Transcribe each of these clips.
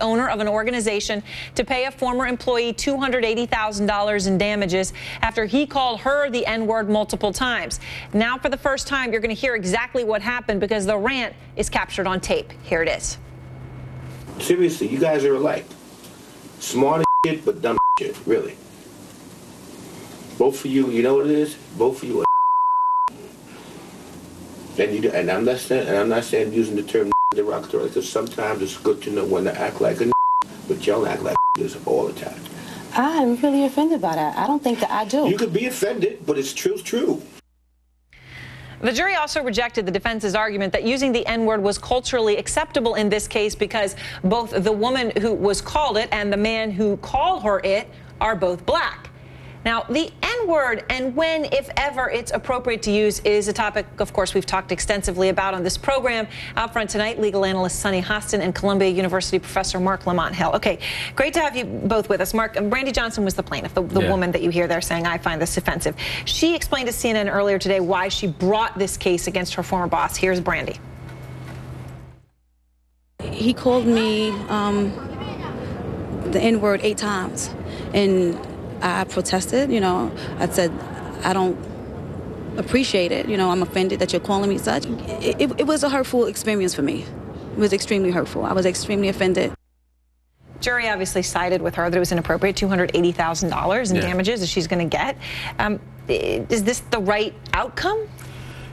owner of an organization to pay a former employee $280,000 in damages after he called her the N-word multiple times. Now, for the first time, you're going to hear exactly what happened because the rant is captured on tape. Here it is. Seriously, you guys are alike. Smart as shit, but dumb as shit, really. Both of you, you know what it is? Both of you are and, you, do, and I'm not saying, and I'm not saying using the term derogatory because sometimes it's good to know when to act like a but y'all act like this all the time. I'm really offended by that. I don't think that I do. You could be offended, but it's true, true. The jury also rejected the defense's argument that using the N word was culturally acceptable in this case because both the woman who was called it and the man who called her it are both black. Now, the N word and when, if ever, it's appropriate to use is a topic, of course, we've talked extensively about on this program. Out front tonight, legal analyst Sunny Hostin and Columbia University professor Marc Lamont Hill. Okay, great to have you both with us. Marc, Brandi Johnson was the plaintiff, the, the yeah. woman that you hear there saying, I find this offensive. She explained to CNN earlier today why she brought this case against her former boss. Here's Brandi. He called me um, the N word eight times. And I protested, you know. I said, I don't appreciate it. You know, I'm offended that you're calling me such. It, it, it, was a hurtful experience for me. It was extremely hurtful. I was extremely offended. Jury obviously sided with her that it was inappropriate, $280,000 in yeah. damages that she's going to get. Um, is this the right outcome?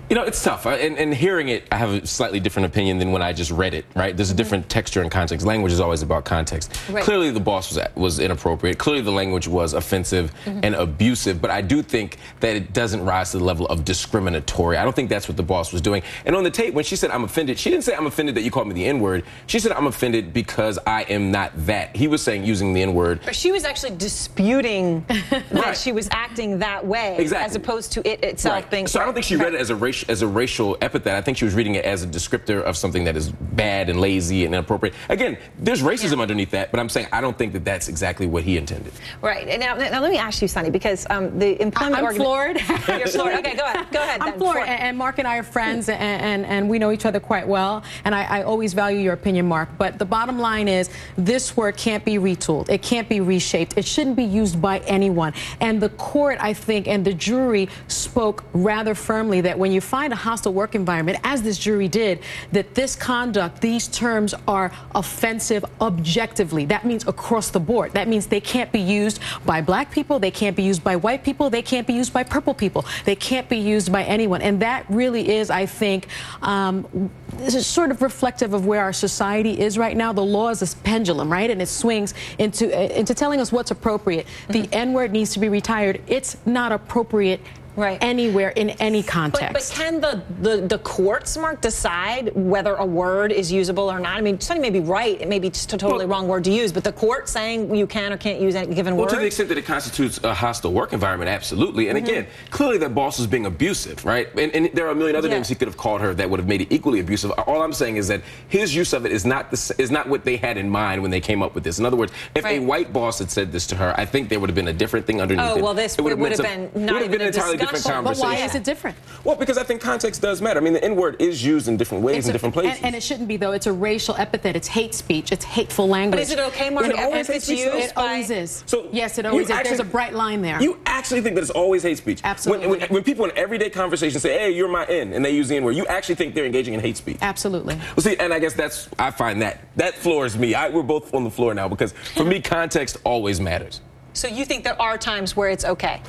You know, it's tough. And, and, hearing it, I have a slightly different opinion than when I just read it, right? There's a mm-hmm. different texture and context. Language is always about context. Right. Clearly, the boss was, was inappropriate. Clearly, the language was offensive mm -hmm. and abusive. But I do think that it doesn't rise to the level of discriminatory. I don't think that's what the boss was doing. And on the tape, when she said, I'm offended, she didn't say, I'm offended that you called me the N word. She said, I'm offended because I am not that. He was saying using the N word. But she was actually disputing that right. she was acting that way exactly. as opposed to it itself right. being. So I don't think she read it as a racial as a racial epithet. I think she was reading it as a descriptor of something that is bad and lazy and inappropriate. Again, there's racism yeah. underneath that, but I'm saying I don't think that that's exactly what he intended. Right. And now, now let me ask you, Sunny, because um, the employment I'm floored. You're floored. Okay, go ahead. Go ahead. I'm floored. And, and, Marc and I are friends, and, and, and we know each other quite well. And I, I always value your opinion, Marc. But the bottom line is this word can't be retooled. It can't be reshaped. It shouldn't be used by anyone. And the court, I think, and the jury spoke rather firmly that when you find a hostile work environment, as this jury did, that this conduct, these terms are offensive objectively. That means across the board. That means they can't be used by black people, they can't be used by white people, they can't be used by purple people, they can't be used by anyone. And that really is, I think, um, this is sort of reflective of where our society is right now. The law is a pendulum, right? And it swings into, uh, into telling us what's appropriate. Mm -hmm. The mm-hmm. N-word needs to be retired. It's not appropriate right. anywhere in any context. But, but can the, the, the, courts, Marc, decide whether a word is usable or not? I mean, something may be right, it may be just a totally well, wrong word to use, but the court saying you can or can't use any given well, word? Well, to the extent that it constitutes a hostile work environment, absolutely. And mm -hmm. again, clearly that boss is being abusive, right? And, and there are a million other yeah. names he could have called her that would have made it equally abusive. All I'm saying is that his use of it is not the, is not what they had in mind when they came up with this. In other words, if right. a white boss had said this to her, I think there would have been a different thing underneath oh, it. well, this it would have, would have been, been not even been an entirely different conversation is it different? Well, because I think context does matter. I mean, the N word is used in different ways it's in a, different places. And, and, it shouldn't be, though. It's a racial epithet. It's hate speech. It's hateful language. But is it okay, Marc, it if it's used? It always is. So yes, it always is. Actually, There's a bright line there. You actually think that it's always hate speech? Absolutely. When, when, when people in everyday conversation say, hey, you're my N, and they use the N word, you actually think they're engaging in hate speech? Absolutely. Well, see, and I guess that's, I find that, that floors me. I, we're both on the floor now because for me, context always matters. So you think there are times where it's okay?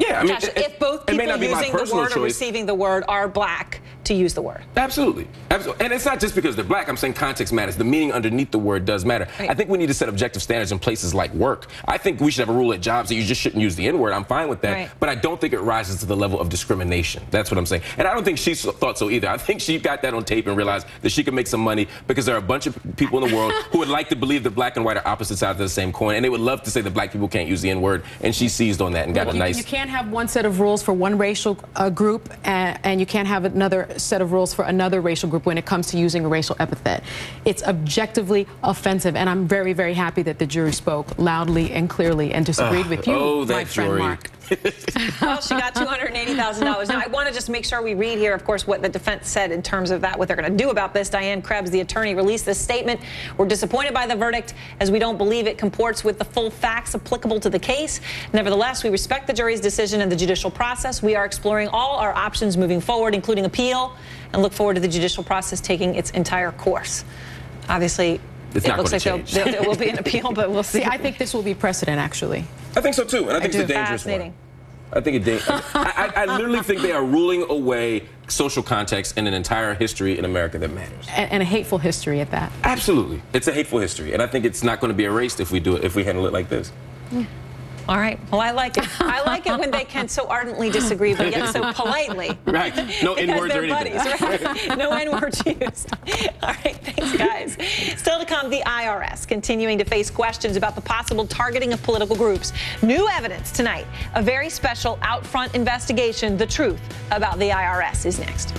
Yeah, I mean, it, if both people using the word choice. or receiving the word are black, to use the word. Absolutely. Absolutely. And it's not just because they're black. I'm saying context matters. The meaning underneath the word does matter. Right. I think we need to set objective standards in places like work. I think we should have a rule at jobs that you just shouldn't use the N word. I'm fine with that. Right. But I don't think it rises to the level of discrimination. That's what I'm saying. And I don't think she thought so either. I think she got that on tape and realized that she could make some money because there are a bunch of people in the world who would like to believe that black and white are opposite sides of the same coin. And they would love to say that black people can't use the N word. And she seized on that and got well, a nice. You can't have one set of rules for one racial uh, group and, and you can't have another set of rules for another racial group when it comes to using a racial epithet. It's objectively offensive, and I'm very, very happy that the jury spoke loudly and clearly and disagreed uh, with you, oh, my friend jury. Marc. Well, she got $280,000. Now, I want to just make sure we read here, of course, what the defense said in terms of that, what they're going to do about this. Diane Krebs, the attorney, released this statement. We're disappointed by the verdict as we don't believe it comports with the full facts applicable to the case. Nevertheless, we respect the jury's decision and the judicial process. We are exploring all our options moving forward, including appeal, and look forward to the judicial process taking its entire course. Obviously, It's it looks like there, there, there will be an appeal, but we'll see. See, I think this will be precedent, actually. I think so too, and I think do. it's a dangerous one. I think it. Da- I, I, I literally think they are ruling away social context in an entire history in America that matters. And, and a hateful history at that. Absolutely, it's a hateful history, and I think it's not going to be erased if we do it if we handle it like this. All right. Well, I like it. I like it when they can so ardently disagree, but yet so politely. Right. No Because N words or anything. buddies, right? No N words used. All right, thanks, guys. Still to come, the IRS continuing to face questions about the possible targeting of political groups. New evidence tonight. A very special out front investigation. The truth about the IRS is next.